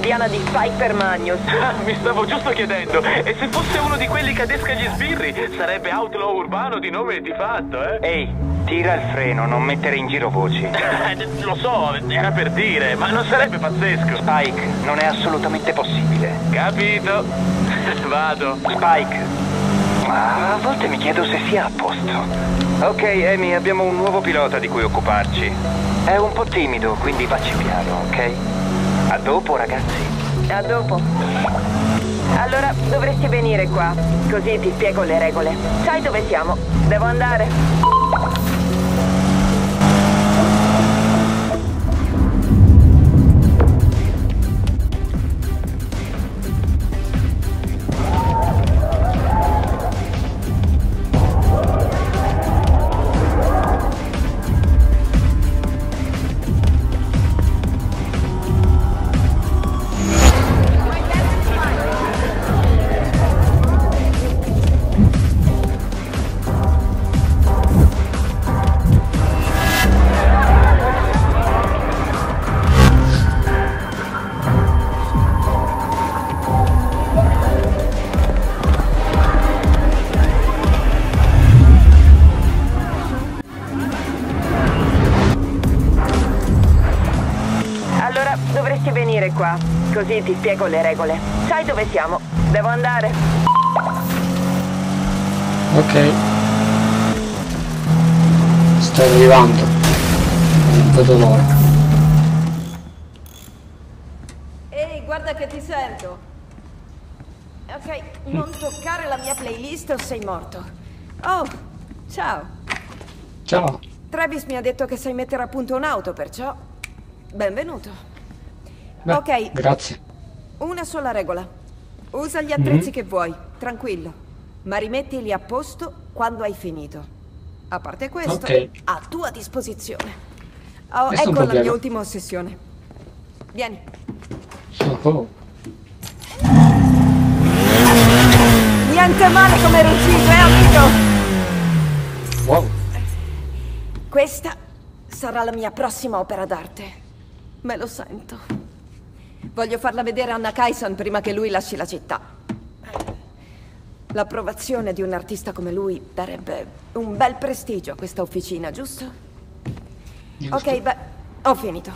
quotidiana di Spike per Magnus. Ah, mi stavo giusto chiedendo, e se fosse uno di quelli che adesca gli sbirri, sarebbe outlaw urbano di nome e di fatto, eh? Ehi, tira il freno, non mettere in giro voci. Lo so, era per dire, ma non sarebbe pazzesco. Spike, non è assolutamente possibile. Capito. Vado. Spike. Ma a volte mi chiedo se sia a posto. Ok, Amy, abbiamo un nuovo pilota di cui occuparci. È un po' timido, quindi facci piano, ok? A dopo, ragazzi. A dopo. Allora dovresti venire qua, così ti spiego le regole. Sai dove siamo? Devo andare. Così ti spiego le regole. Sai dove siamo? Devo andare. Ok. Sto arrivando. Non vedo l'ora. Ehi, guarda che ti sento. Ok, non toccare la mia playlist o sei morto. Oh, ciao. Ciao. Travis mi ha detto che sai mettere a punto un'auto, perciò... Benvenuto. Beh, ok, Grazie. una sola regola. Usa gli attrezzi che vuoi, tranquillo. Ma rimettili a posto quando hai finito. A parte questo, Ok. a tua disposizione. Oh, Questo è un ecco la mia ultima ossessione. Vieni. Oh, oh. Niente male come ruggito, eh, amico? Wow. Questa sarà la mia prossima opera d'arte. Me lo sento. Voglio farla vedere a Anna Kaisan prima che lui lasci la città. L'approvazione di un artista come lui darebbe un bel prestigio a questa officina, giusto? Giusto. Ok, beh, ho finito.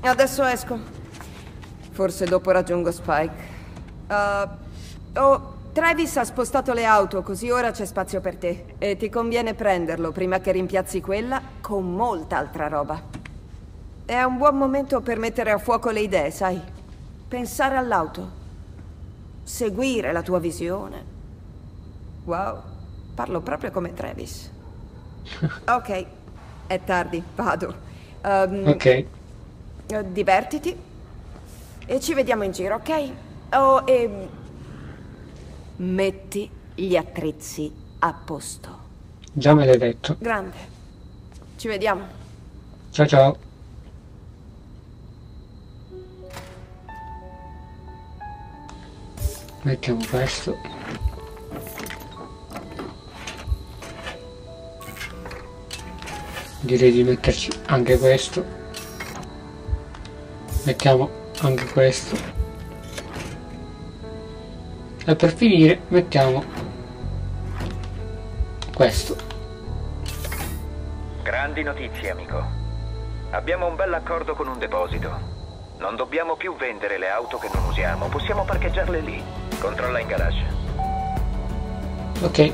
Adesso esco. Forse dopo raggiungo Spike. Uh, oh, Travis ha spostato le auto, così ora c'è spazio per te. E ti conviene prenderlo prima che rimpiazzi quella con molta altra roba. È un buon momento per mettere a fuoco le idee, sai? Pensare all'auto. Seguire la tua visione. Wow, parlo proprio come Travis. Ok, è tardi, vado. Um, Ok. eh, divertiti. E ci vediamo in giro, ok? Oh, e... Metti gli attrezzi a posto. Già me l'hai detto. Grande. Ci vediamo. Ciao ciao. Mettiamo questo. Direi di metterci anche questo. Mettiamo anche questo. E per finire mettiamo questo. Grandi notizie, amico. Abbiamo un bel accordo con un deposito. Non dobbiamo più vendere le auto che non usiamo, possiamo parcheggiarle lì. Controlla in garage. Ok.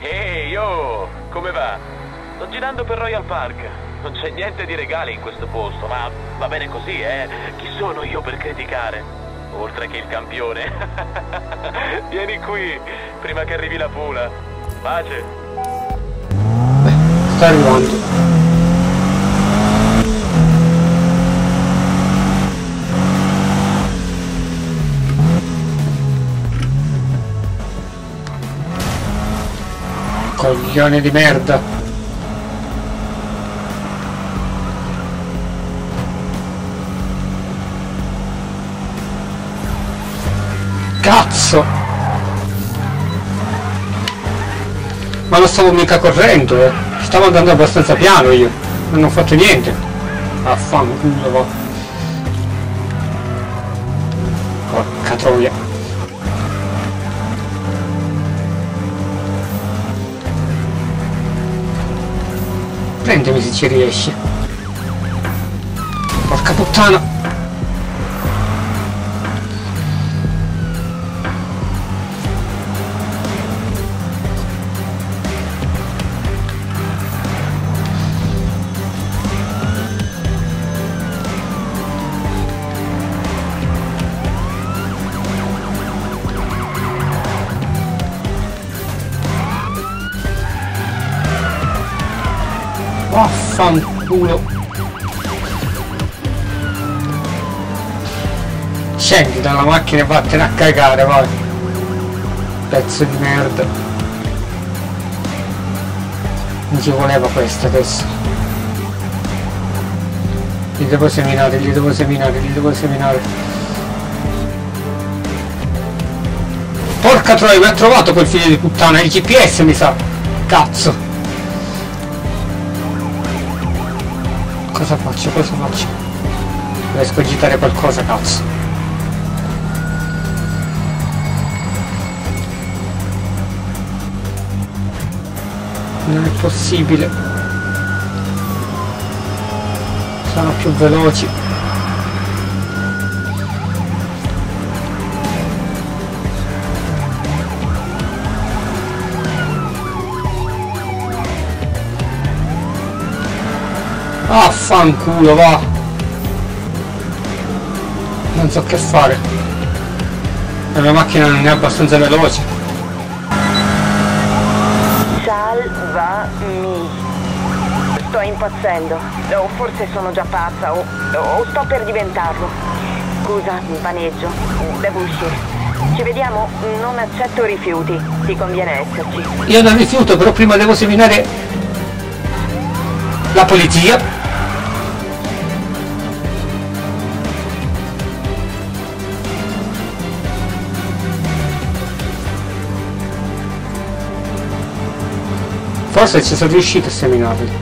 Ehi, yo, come va? Sto girando per Royal Park. Non c'è niente di regale in questo posto, ma va bene così, eh? Chi sono io per criticare? Oltre che il campione. Vieni qui, prima che arrivi la pula. Pace. Sta arrivando. Coglione di merda. Cazzo! Ma non stavo mica correndo, eh. Stavo andando abbastanza piano io. Non ho fatto niente. Affanculo va. Porca troia. Prendimi se ci riesci. Porca puttana. Vaffanculo. Scendi dalla macchina e vattene a cagare, vai. Pezzo di merda. Non ci voleva questo adesso. Li devo seminare, li devo seminare, li devo seminare. Porca troia, mi ha trovato quel figlio di puttana, il GPS mi sa. Cazzo. Cosa faccio? Cosa faccio? Riesco a agitare qualcosa, cazzo. Non è possibile. Sono più veloci. Affanculo, va! Non so che fare. La mia macchina non è abbastanza veloce. Salvami. Sto impazzendo. O forse sono già pazza, o, o sto per diventarlo. Scusa, vaneggio. Devo uscire. Ci vediamo? Non accetto rifiuti. Ti conviene esserci. Io non rifiuto, però prima devo seminare la polizia. Forse ci sono riuscito a seminarli.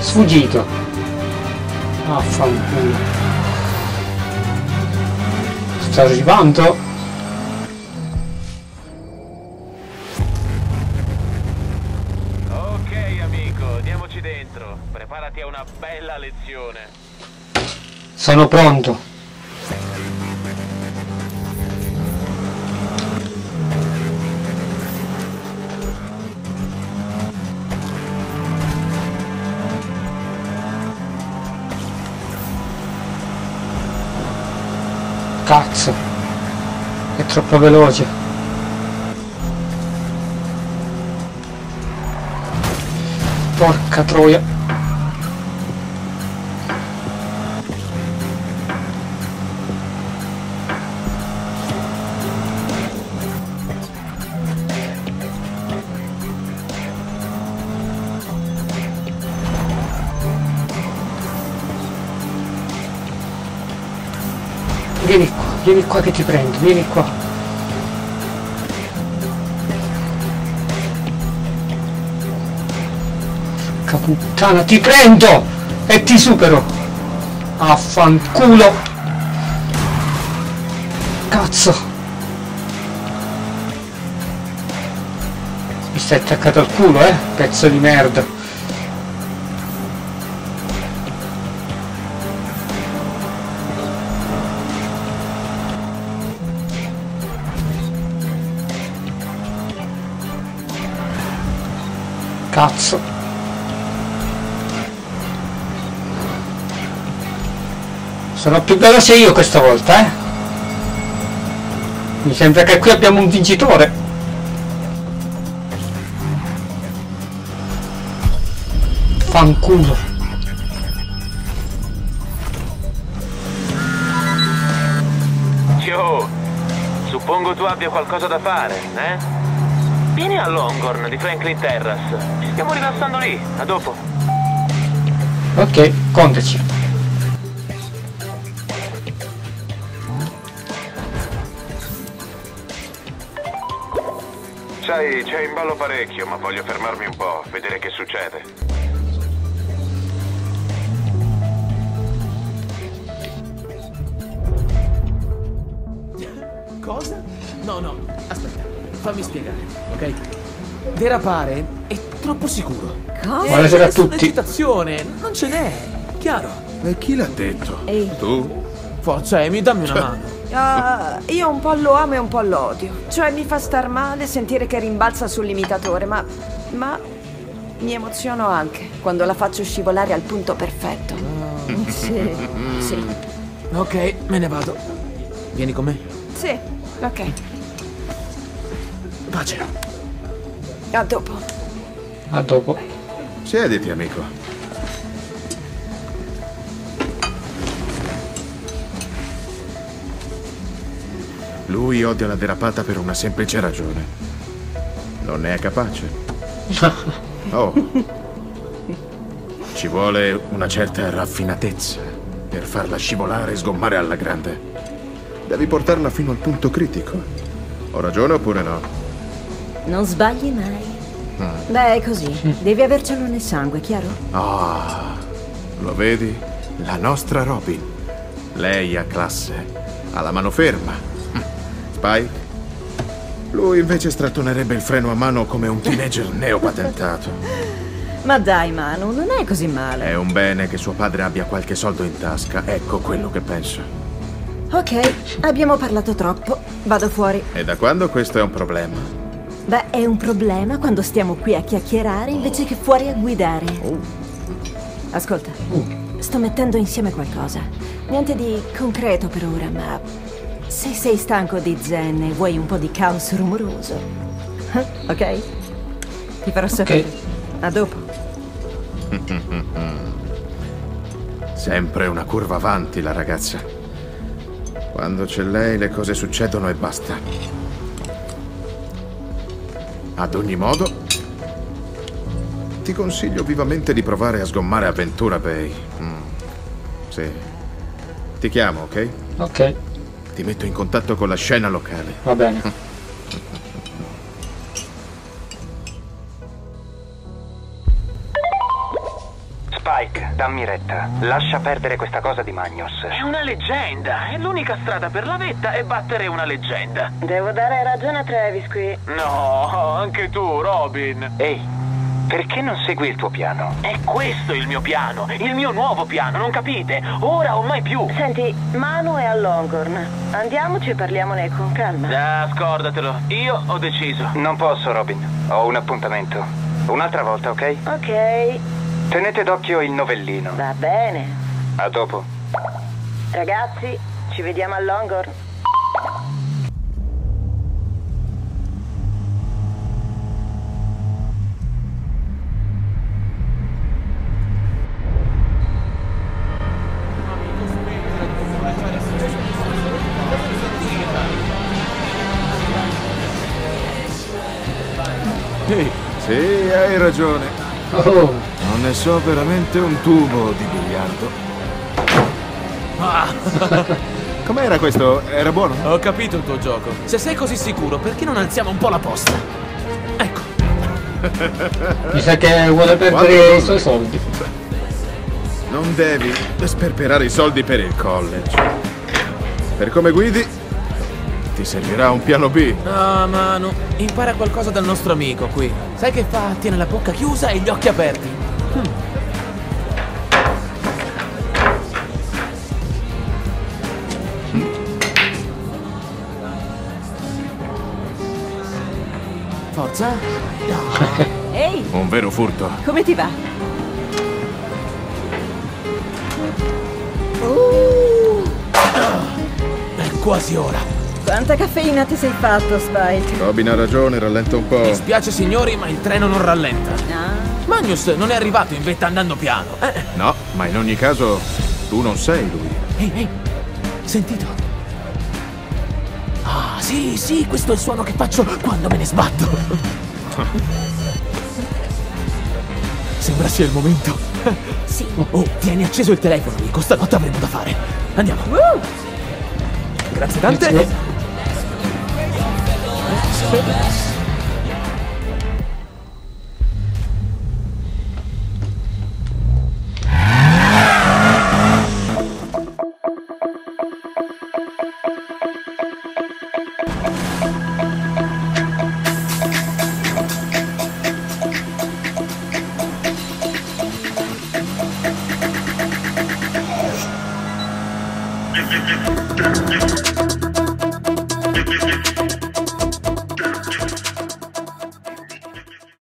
Sfuggito. Affanculo. Sto arrivando. Ok amico, diamoci dentro. Preparati a una bella lezione. Sono pronto. Cazzo. È troppo veloce. Porca troia. Vieni qua, che ti prendo, vieni qua. Porca puttana, ti prendo! E ti supero! Affanculo! Cazzo! Mi stai attaccato al culo, eh? Pezzo di merda! Cazzo. Sono più veloce io questa volta, eh? Mi sembra che qui abbiamo un vincitore. Fanculo. Yo, suppongo tu abbia qualcosa da fare, eh? Vieni a Longhorn di Franklin Terrace. Stiamo rilassando lì. A dopo. Ok, contaci. Sai, c'è in ballo parecchio, ma voglio fermarmi un po', vedere che succede. Cosa? No, no, aspetta fammi spiegare, ok? Derapare è troppo sicuro. Cosa? Buonasera a tutti. esitazione, non ce n'è, chiaro? E chi l'ha detto? Ehi. Tu? Forza, Amy, dammi una mano. Ah, io un po' lo amo e un po' lo odio. Cioè, mi fa star male sentire che rimbalza sull'imitatore, ma. ma. mi emoziono anche quando la faccio scivolare al punto perfetto. Sì, sì, Ok, me ne vado. Vieni con me. sì, ok. Pace. A dopo. A dopo. Siediti, amico. Lui odia la derapata per una semplice ragione. Non ne è capace. Oh. Ci vuole una certa raffinatezza per farla scivolare e sgommare alla grande. Devi portarla fino al punto critico. Ho ragione oppure no? Non sbagli mai. Beh, è così. Devi avercelo nel sangue, chiaro? Ah, lo vedi? La nostra Robin. Lei ha classe, ha la mano ferma. Spike? Lui invece strattonerebbe il freno a mano come un teenager neopatentato. Ma dai, Manu, non è così male. È un bene che suo padre abbia qualche soldo in tasca, ecco quello che penso. Ok, abbiamo parlato troppo. Vado fuori. E da quando questo è un problema? Beh, è un problema quando stiamo qui a chiacchierare invece che fuori a guidare. Ascolta, sto mettendo insieme qualcosa. Niente di concreto per ora, ma se sei stanco di zen e vuoi un po' di caos rumoroso, ok? Ti farò sapere. A dopo. Sempre una curva avanti la ragazza. Quando c'è lei le cose succedono e basta. Ad ogni modo, ti consiglio vivamente di provare a sgommare Avventura Bay. Mm. Sì. Ti chiamo, ok? Ok, Ti metto in contatto con la scena locale. va bene. Spike, dammi retta. Lascia perdere questa cosa di Magnus. È una leggenda. È l'unica strada per la vetta è battere una leggenda. Devo dare ragione a Travis qui. No, anche tu, Robin. Ehi, perché non segui il tuo piano? È questo il mio piano, il mio nuovo piano, non capite? Ora o mai più. Senti, Manu è a Longhorn. Andiamoci e parliamone con calma. Ah, scordatelo. Io ho deciso. Non posso, Robin. Ho un appuntamento. Un'altra volta, ok? Ok, Tenete d'occhio il novellino. va bene. A dopo. Ragazzi, ci vediamo a Longhorn. Sì, sì, hai ragione. Oh, Non ne so veramente un tubo di biliardo. Com'era questo? Era buono? Ho capito il tuo gioco. Se sei così sicuro, perché non alziamo un po' la posta? Ecco, mi sa che vuole perdere Quando- i suoi soldi. Non devi sperperare i soldi per il college. Per come guidi, ti servirà un piano B. Ah, Manu, impara qualcosa dal nostro amico qui. Sai che fa? Tiene la bocca chiusa e gli occhi aperti. Hm. Forza. Ehi, Un vero furto. come ti va? È quasi ora. Quanta caffeina ti sei fatto, Spike? Robin ha ragione, rallenta un po'. Mi spiace signori, ma il treno non rallenta. Ah, Magnus non è arrivato in vetta andando piano. Eh, No, ma in ogni caso, tu non sei lui. ehi, ehi, sentito? Ah, sì, sì, questo è il suono che faccio quando me ne sbatto. Sembra sia il momento. sì. Oh, tieni acceso il telefono, amico. Stanotte avremo da fare. Andiamo. Grazie tante. Shit.